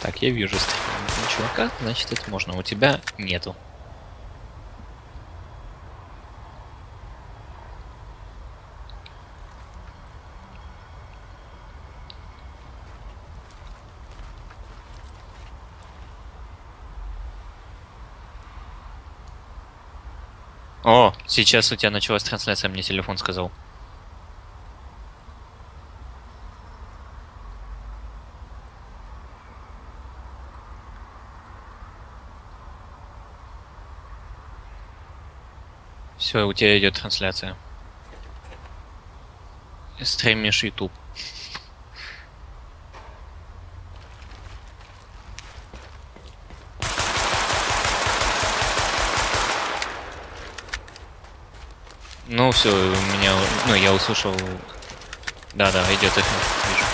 Так, я вижу стрим чувака, значит это можно. У тебя нету. О, сейчас у тебя началась трансляция, мне телефон сказал. Все, у тебя идет трансляция. Стримишь YouTube. Ну все, у меня, ну я услышал, да, да, идет эхо, вижу.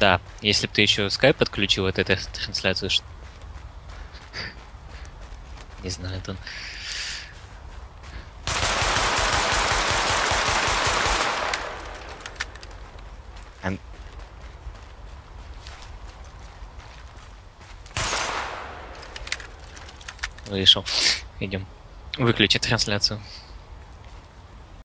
Да, если бы ты еще скайп подключил от этой трансляции, не знаю, там. Ан- Вышел. Идем. Выключи трансляцию.